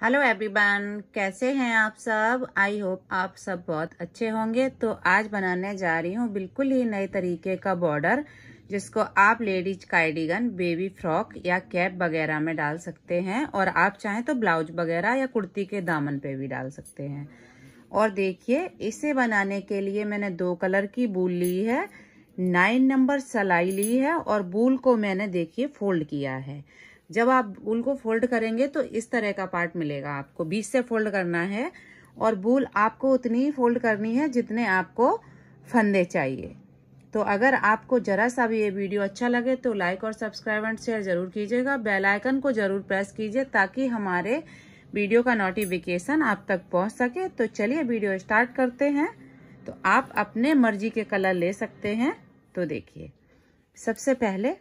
Hello everyone कैसे हैं आप सब? आई होप आप सब बहुत अच्छे होंगे। तो आज बनाने जा रही हूँ बिल्कुल ही नए तरीके का बॉर्डर जिसको आप लेडीज़ कार्डिगन बेबी फ्रॉक या कैप वगैरह में डाल सकते हैं। और आप चाहें तो ब्लाउज वगैरह या कुर्ती के दामन पे भी डाल सकते हैं। और देखिए, इसे बनाने के लिए मैंने दो कलर की बूल ली है। नाइन नंबर सलाई ली है और बूल को मैंने देखिए फोल्ड किया है। जब आप बूल को फोल्ड करेंगे तो इस तरह का पार्ट मिलेगा आपको। बीच से फोल्ड करना है और बूल आपको उतनी ही फोल्ड करनी है जितने आपको फंदे चाहिए। तो अगर आपको जरा सा भी ये वीडियो अच्छा लगे तो लाइक और सब्सक्राइब एंड शेयर ज़रूर कीजिएगा। बेल आइकन को ज़रूर प्रेस कीजिए ताकि हमारे वीडियो का नोटिफिकेशन आप तक पहुँच सके। तो चलिए वीडियो स्टार्ट करते हैं। तो आप अपने मर्ज़ी के कलर ले सकते हैं। तो देखिए, सबसे पहले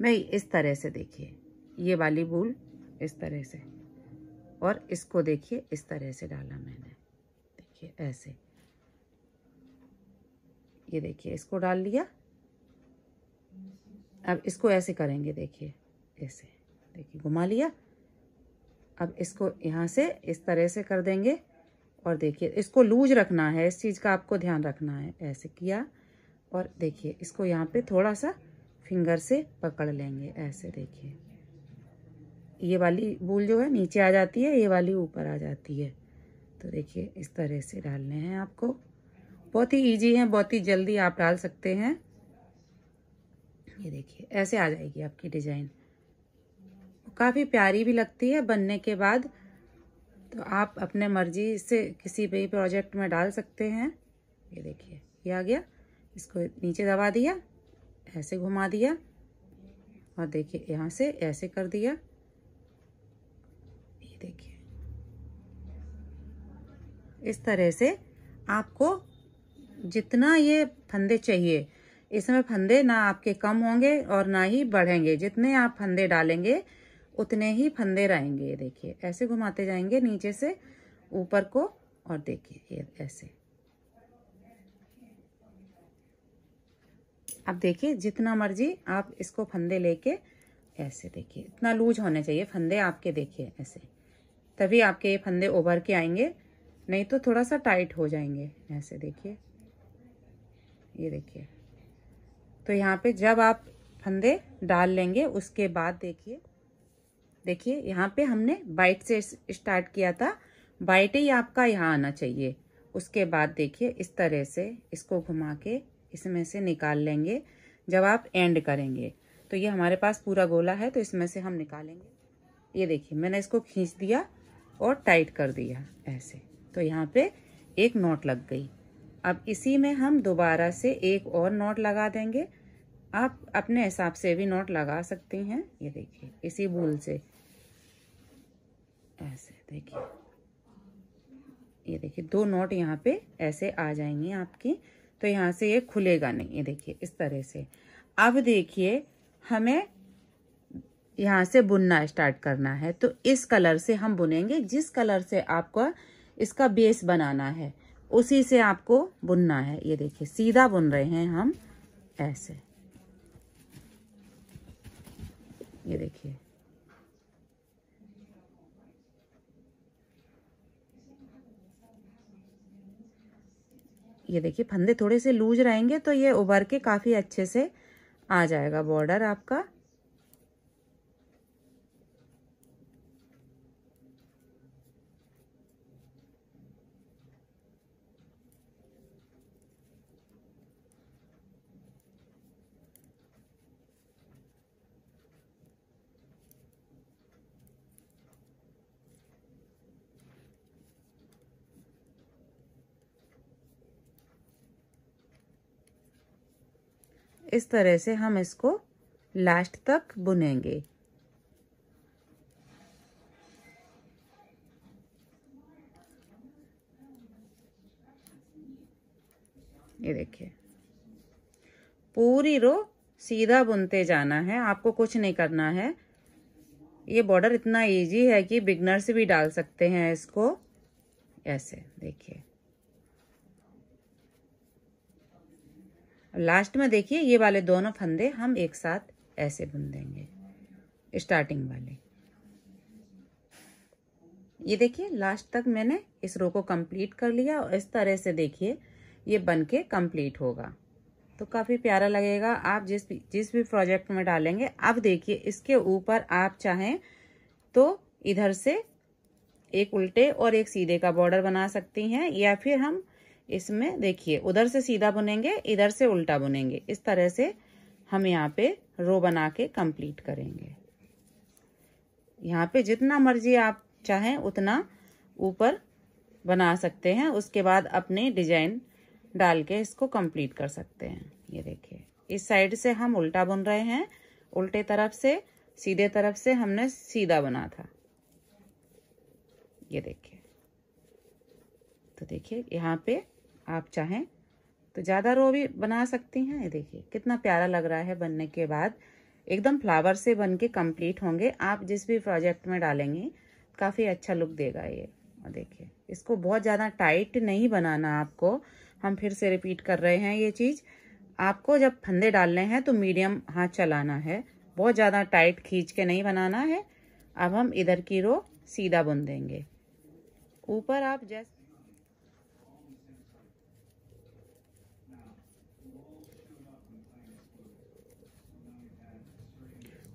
मैं इस तरह से देखिए, ये वाली बूल इस तरह से और इसको देखिए, इस तरह से डाला मैंने। देखिए, ऐसे। ये देखिए, इसको डाल लिया। अब इसको ऐसे करेंगे, देखिए, ऐसे। देखिए, घुमा लिया। अब इसको यहाँ से इस तरह से कर देंगे और देखिए, इसको लूज रखना है, इस चीज़ का आपको ध्यान रखना है। ऐसे किया और देखिए, इसको यहाँ पे थोड़ा सा फिंगर से पकड़ लेंगे, ऐसे देखिए। ये वाली बूल जो है नीचे आ जाती है, ये वाली ऊपर आ जाती है। तो देखिए, इस तरह से डालने हैं आपको। बहुत ही इजी है, बहुत ही जल्दी आप डाल सकते हैं। ये देखिए, ऐसे आ जाएगी आपकी डिज़ाइन काफ़ी प्यारी भी लगती है बनने के बाद। तो आप अपने मर्ज़ी से किसी भी प्रोजेक्ट में डाल सकते हैं। ये देखिए, ये आ गया। इसको नीचे दबा दिया। ऐसे घुमा दिया और देखिए यहाँ से ऐसे कर दिया। ये देखिए। इस तरह से आपको जितना ये फंदे चाहिए, इसमें फंदे ना आपके कम होंगे और ना ही बढ़ेंगे। जितने आप फंदे डालेंगे, उतने ही फंदे रहेंगे। देखिए, ऐसे घुमाते जाएँगे नीचे से ऊपर को और देखिए, ये ऐसे। अब देखिए, जितना मर्ज़ी आप इसको फंदे लेके ऐसे देखिए। इतना लूज होने चाहिए, फंदे आपके देखिए ऐसे। तभी आपके ये फंदे उभर के आएँगे, नहीं तो थोड़ा सा टाइट हो जाएँगे। ऐसे देखिए। ये देखिए। तो यहाँ पे जब आप फंदे डाल लेंगे, उसके बाद देखिए देखिए, यहाँ पे हमने बाइट से स्टार्ट किया था। बाइट ही आपका यहाँ आना चाहिए। उसके बाद देखिए, इस तरह से इसको घुमा के इसमें से निकाल लेंगे। जब आप एंड करेंगे तो ये हमारे पास पूरा गोला है तो इसमें से हम निकालेंगे। ये देखिए, मैंने इसको खींच दिया और टाइट कर दिया ऐसे। तो यहाँ पे एक नोट लग गई। अब इसी में हम दोबारा से एक और नोट लगा देंगे। आप अपने हिसाब से भी नोट लगा सकती हैं। ये देखिए, इसी भूल से। ऐसे, देखिए। ये देखिए, दो नोट यहाँ पे ऐसे आ जाएँगी आपकी। तो यहाँ से ये खुलेगा नहीं, ये देखिए, इस तरह से। अब देखिए, हमें यहाँ से बुनना स्टार्ट करना है। तो इस कलर से हम बुनेंगे, जिस कलर से आपको इसका बेस बनाना है, उसी से आपको बुनना है। ये देखिए, सीधा बुन रहे हैं हम, ऐसे। ये देखिए ये देखिए, फंदे थोड़े से लूज रहेंगे तो ये उभर के काफ़ी अच्छे से आ जाएगा बॉर्डर आपका। इस तरह से हम इसको लास्ट तक बुनेंगे। ये देखिए। पूरी रो सीधा बुनते जाना है, आपको कुछ नहीं करना है। ये बॉर्डर इतना इजी है कि बिगनर से भी डाल सकते हैं इसको। ऐसे, देखिए। लास्ट में देखिए, ये वाले दोनों फंदे हम एक साथ ऐसे बुन देंगे स्टार्टिंग वाले। ये देखिए, लास्ट तक मैंने इस रो को कंप्लीट कर लिया और इस तरह से देखिए, ये बन के कंप्लीट होगा। तो काफ़ी प्यारा लगेगा, आप जिस भी जिस भी प्रोजेक्ट में डालेंगे, अब देखिए, इसके ऊपर आप चाहें तो इधर से एक उल्टे और एक सीधे का बॉर्डर बना सकती हैं, या फिर हम इसमें देखिए, उधर से सीधा बुनेंगे, इधर से उल्टा बुनेंगे। इस तरह से हम यहाँ पे रो बना के कंप्लीट करेंगे। यहाँ पे जितना मर्ज़ी आप चाहें उतना ऊपर बना सकते हैं। उसके बाद अपने डिज़ाइन डाल के इसको कंप्लीट कर सकते हैं। ये देखिए, इस साइड से हम उल्टा बुन रहे हैं। उल्टे तरफ़ से, सीधे तरफ़ से हमने सीधा बना था। ये देखिए तो देखिए, यहाँ पे आप चाहें तो ज़्यादा रो भी बना सकती हैं। ये देखिए, कितना प्यारा लग रहा है बनने के बाद। एकदम फ्लावर से बन के कंप्लीट होंगे। आप जिस भी प्रोजेक्ट में डालेंगे, काफ़ी अच्छा लुक देगा ये। और देखिए, इसको बहुत ज़्यादा टाइट नहीं बनाना आपको। हम फिर से रिपीट कर रहे हैं ये चीज़। आपको जब फंदे डालने हैं तो मीडियम हाथ चलाना है। बहुत ज़्यादा टाइट खींच के नहीं बनाना है। अब हम इधर की रो सीधा बुन देंगे। ऊपर आप जैसे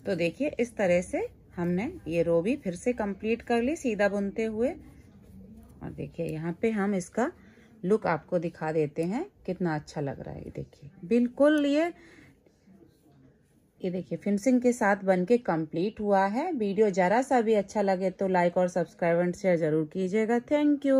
तो देखिए, इस तरह से हमने ये रो भी फिर से कंप्लीट कर ली, सीधा बुनते हुए। और देखिए, यहाँ पे हम इसका लुक आपको दिखा देते हैं, कितना अच्छा लग रहा है ये देखिए। बिल्कुल ये ये देखिए फिनिशिंग के साथ बन के कंप्लीट हुआ है। वीडियो ज़रा सा भी अच्छा लगे तो लाइक और सब्सक्राइब एंड शेयर ज़रूर कीजिएगा। Thank you